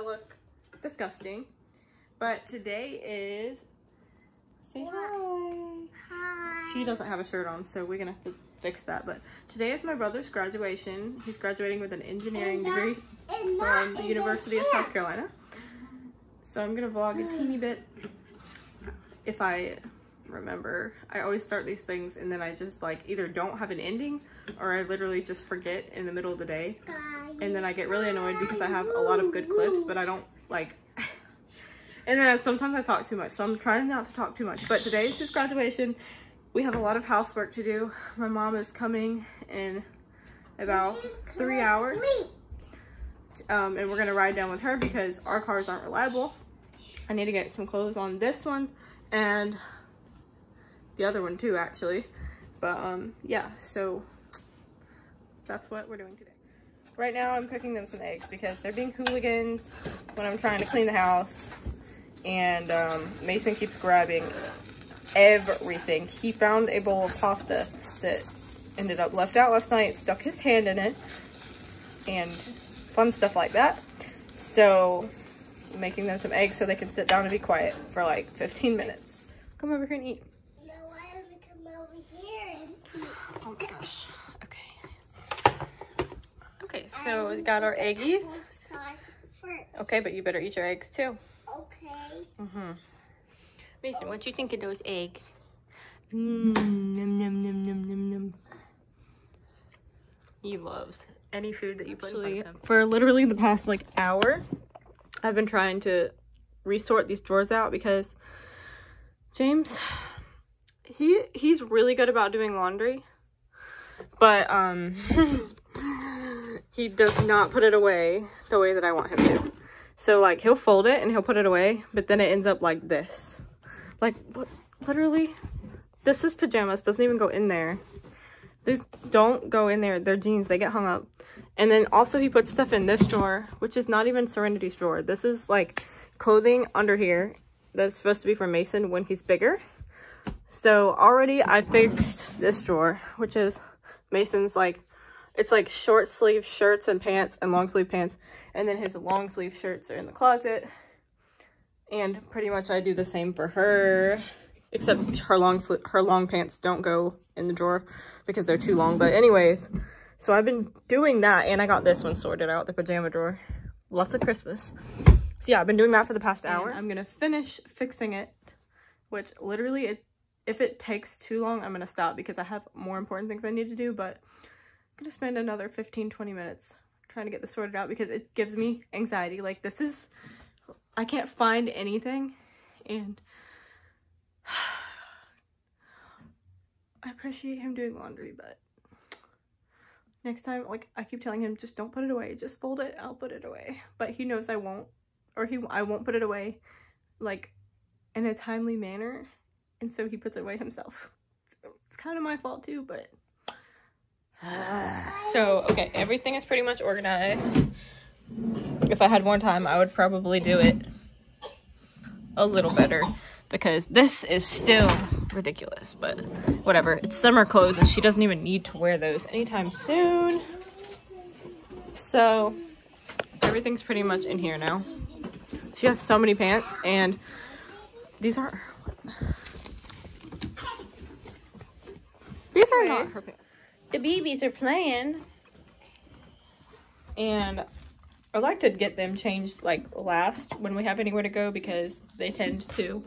I look disgusting. But today is, say hi. Hi. She doesn't have a shirt on, so we're gonna have to fix that. But today is my brother's graduation. He's graduating with an engineering degree from the University of. South Carolina. So I'm gonna vlog a teeny bit if I remember. I always start these things and then I just like either don't have an ending or I literally just forget in the middle of the day. And then I get really annoyed because I have a lot of good clips, but I don't like. and then sometimes I talk too much, so I'm trying not to talk too much. But today is his graduation. We have a lot of housework to do. My mom is coming in about three hours um, and we're gonna ride down with her because our cars aren't reliable. I need to get some clothes on this one and the other one too, actually. But um, yeah, so that's what we're doing today. Right now, I'm cooking them some eggs because they're being hooligans when I'm trying to clean the house. And um, Mason keeps grabbing everything. He found a bowl of pasta that ended up left out last night, stuck his hand in it, and fun stuff like that. So making them some eggs so they can sit down and be quiet for like 15 minutes. Come over here and eat. No, I want to come over here and eat. Oh my gosh. Okay. Okay, so we got our eggies. First. Okay, but you better eat your eggs too. Okay. Mm-hmm. Mason, what do you think of those eggs? Mmm, num, num, num, num, num, num. He loves any food that you put in front of him. For literally the past like hour, I've been trying to resort these drawers out because James, he he's really good about doing laundry, but um, he does not put it away the way that I want him to. So like he'll fold it and he'll put it away, but then it ends up like this. Like what literally this is pajamas, doesn't even go in there. These don't go in there. They're jeans, they get hung up. And then also he puts stuff in this drawer, which is not even Serenity's drawer. This is like clothing under here that's supposed to be for Mason when he's bigger. So already I fixed this drawer, which is Mason's like it's like short sleeve shirts and pants and long sleeve pants. And then his long sleeve shirts are in the closet. And pretty much I do the same for her. Except her long her long pants don't go in the drawer because they're too long. But anyways, so I've been doing that and I got this one sorted out, the pajama drawer. Lots of Christmas. So yeah, I've been doing that for the past hour. I'm gonna finish fixing it, which literally it if it takes too long, I'm gonna stop because I have more important things I need to do, but I'm gonna spend another 15, 20 minutes trying to get this sorted out because it gives me anxiety. Like this is, I can't find anything and I appreciate him doing laundry, but next time, like I keep telling him, just don't put it away, just fold it, I'll put it away. But he knows I won't, or he, I won't put it away like in a timely manner. And so he puts it away himself. So it's kind of my fault too, but so, okay, everything is pretty much organized. If I had more time, I would probably do it a little better because this is still ridiculous, but whatever. It's summer clothes and she doesn't even need to wear those anytime soon. So, everything's pretty much in here now. She has so many pants and these aren't These are not her pants the babies are playing and I like to get them changed like last when we have anywhere to go because they tend to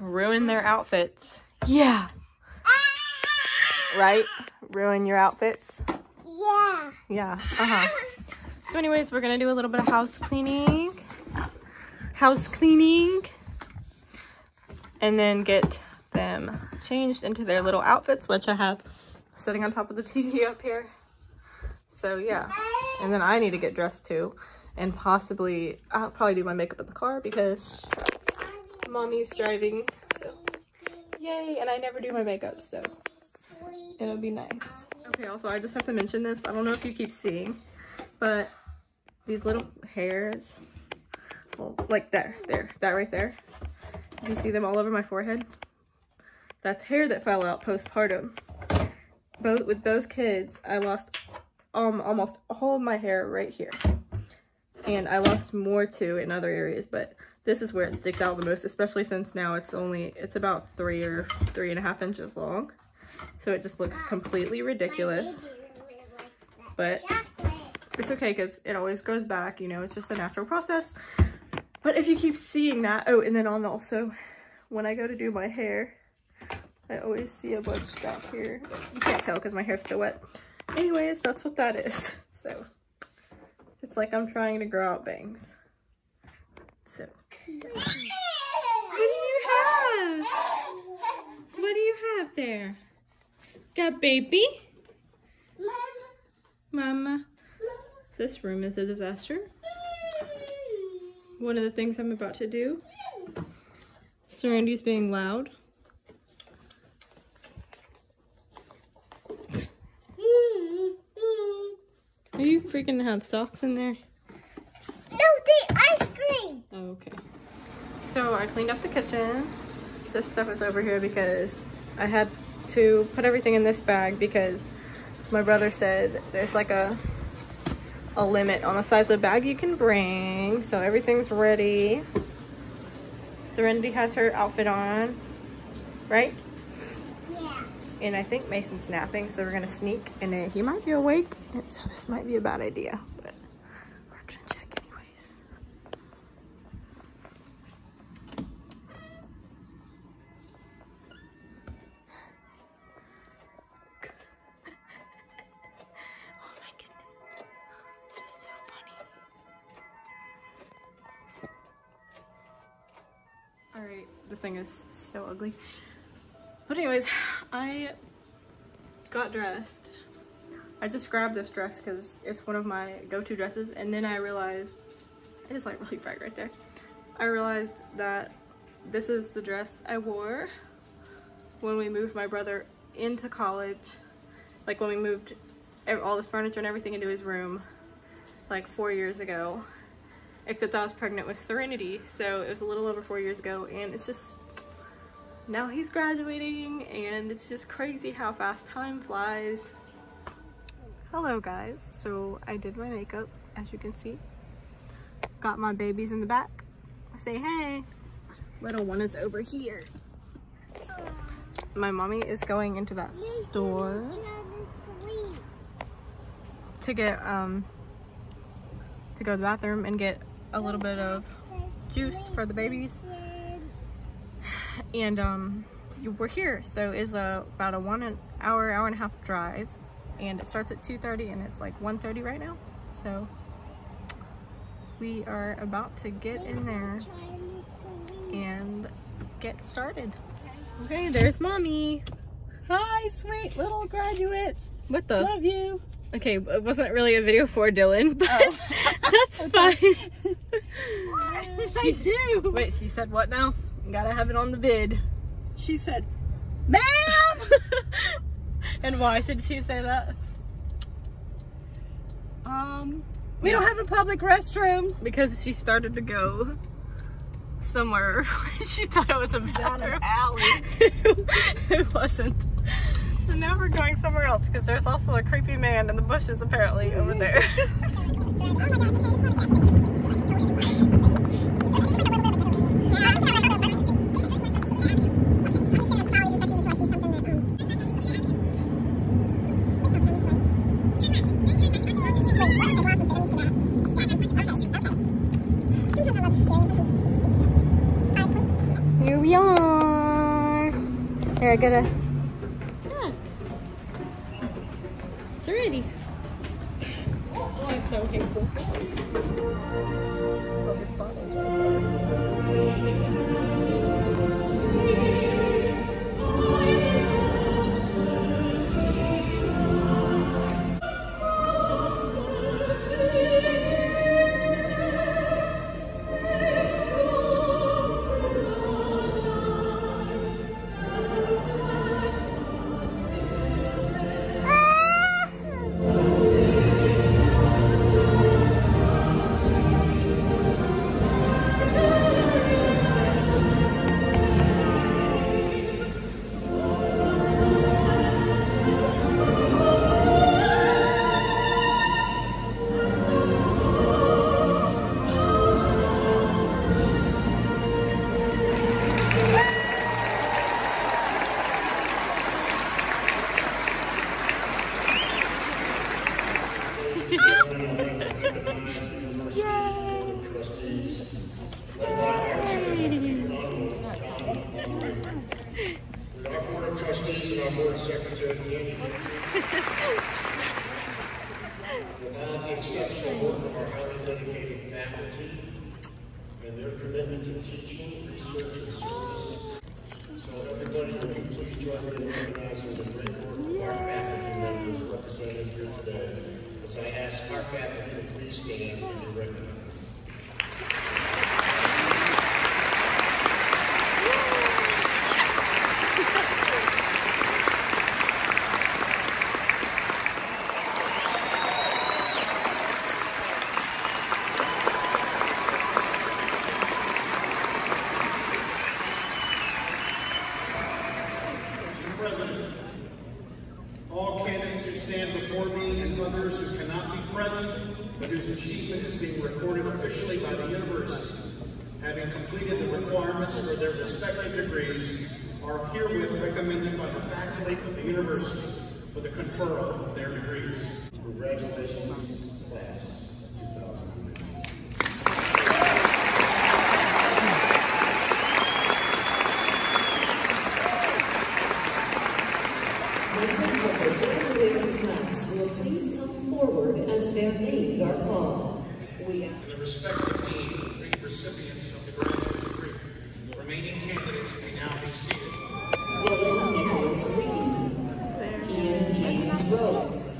ruin their outfits. Yeah. Right? Ruin your outfits. Yeah. Yeah. Uh-huh. So anyways, we're going to do a little bit of house cleaning. House cleaning. And then get them changed into their little outfits, which I have sitting on top of the TV up here. So yeah, and then I need to get dressed too. And possibly, I'll probably do my makeup in the car because mommy's driving. So yay, and I never do my makeup, so it'll be nice. Okay, also I just have to mention this. I don't know if you keep seeing, but these little hairs, well, like there, there, that right there. You see them all over my forehead? That's hair that fell out postpartum both with both kids, I lost um almost all of my hair right here. and I lost more too in other areas, but this is where it sticks out the most, especially since now it's only, it's about three or three and a half inches long. So it just looks completely ridiculous. But it's okay because it always grows back, you know, it's just a natural process. But if you keep seeing that, oh, and then on also, when I go to do my hair, I always see a bunch back here. You can't tell because my hair's still wet. Anyways, that's what that is. So, it's like I'm trying to grow out bangs. So, what do you have? What do you have there? Got baby? Mama. This room is a disaster. One of the things I'm about to do. Serenity's being loud. Are you freaking have socks in there? No, the ice cream. Oh, okay. So I cleaned up the kitchen. This stuff is over here because I had to put everything in this bag because my brother said there's like a a limit on the size of bag you can bring. So everything's ready. Serenity has her outfit on, right? And I think Mason's napping, so we're gonna sneak and it. He might be awake, so this might be a bad idea, but we're gonna check anyways. oh my goodness, that is so funny. All right, the thing is so ugly. But anyways, I got dressed. I just grabbed this dress because it's one of my go-to dresses and then I realized, it is like really bright right there. I realized that this is the dress I wore when we moved my brother into college. Like when we moved all this furniture and everything into his room like four years ago. Except I was pregnant with Serenity, so it was a little over four years ago and it's just now he's graduating and it's just crazy how fast time flies. Hello guys. So I did my makeup as you can see. Got my babies in the back. Say hey. Little one is over here. My mommy is going into that store to get um to go to the bathroom and get a little bit of juice for the babies and um, we're here. So it's a, about a one hour, hour and a half drive and it starts at 2.30 and it's like 1.30 right now. So we are about to get in there and get started. Okay, there's mommy. Hi, sweet little graduate. What the? Love you. Okay, it wasn't really a video for Dylan, but oh. that's fine. I do. Wait, she said what now? Gotta have it on the vid. She said, ma'am! and why should she say that? Um, we don't have a public restroom. Because she started to go somewhere. she thought it was a bathroom. alley. it wasn't. So now we're going somewhere else because there's also a creepy man in the bushes apparently over there. It's ready. Oh, it's so hateful. Oh, this bottle's right Sheriff and their commitment to teaching, research, and service. So everybody, would you please join me in recognizing the great work of our faculty members represented here today as I ask our faculty to please stand and be recognized. Mr. President, all candidates who stand before me and others who cannot be present, but whose achievement is being recorded officially by the university, having completed the requirements for their respective degrees, are herewith recommended by the faculty of the university for the conferral of their degrees. Congratulations, class of 2019. Members of the graduating class will please come forward as their names are called. We ask and the respective dean and recipients of the graduate degree. Remaining candidates may now be seated. Dylan Nicholas Reed, Ian James Rose,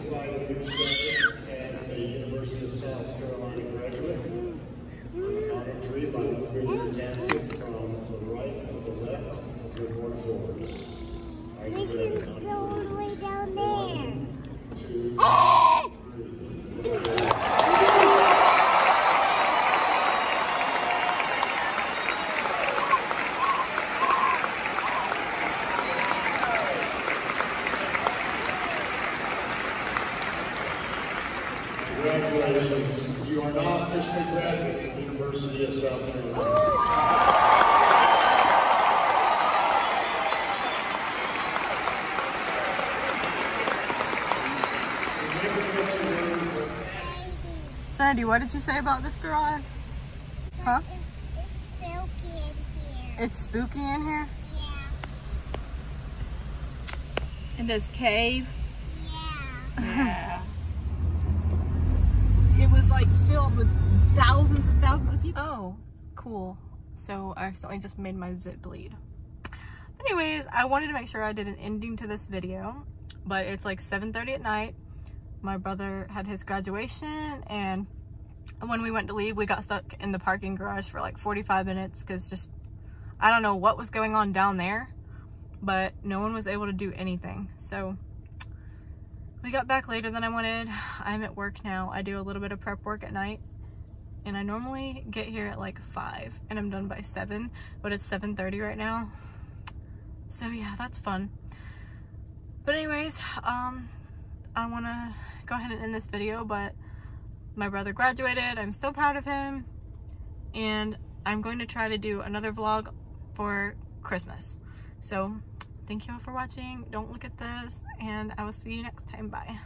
Certified Rich Douglas as a University of South Carolina graduate. On the count of three, by the finger dancing from the right to the left of your board doors. I declare the Mason's count still all the way down there. two, Congratulations. You are now officially graduates of the University of South Carolina. Remember what you learned from Sandy, what did you say about this garage? Huh? It's spooky in here. It's spooky in here? Yeah. In this cave. Yeah. Yeah. it was like filled with thousands and thousands of people. Oh, cool. So I accidentally just made my zit bleed. Anyways, I wanted to make sure I did an ending to this video, but it's like 7.30 at night. My brother had his graduation and when we went to leave, we got stuck in the parking garage for like 45 minutes because just, I don't know what was going on down there, but no one was able to do anything. So we got back later than I wanted. I'm at work now. I do a little bit of prep work at night and I normally get here at like 5 and I'm done by 7 but it's 7:30 right now so yeah that's fun but anyways um I want to go ahead and end this video but my brother graduated I'm so proud of him and I'm going to try to do another vlog for Christmas. So thank you all for watching don't look at this and I will see you next time bye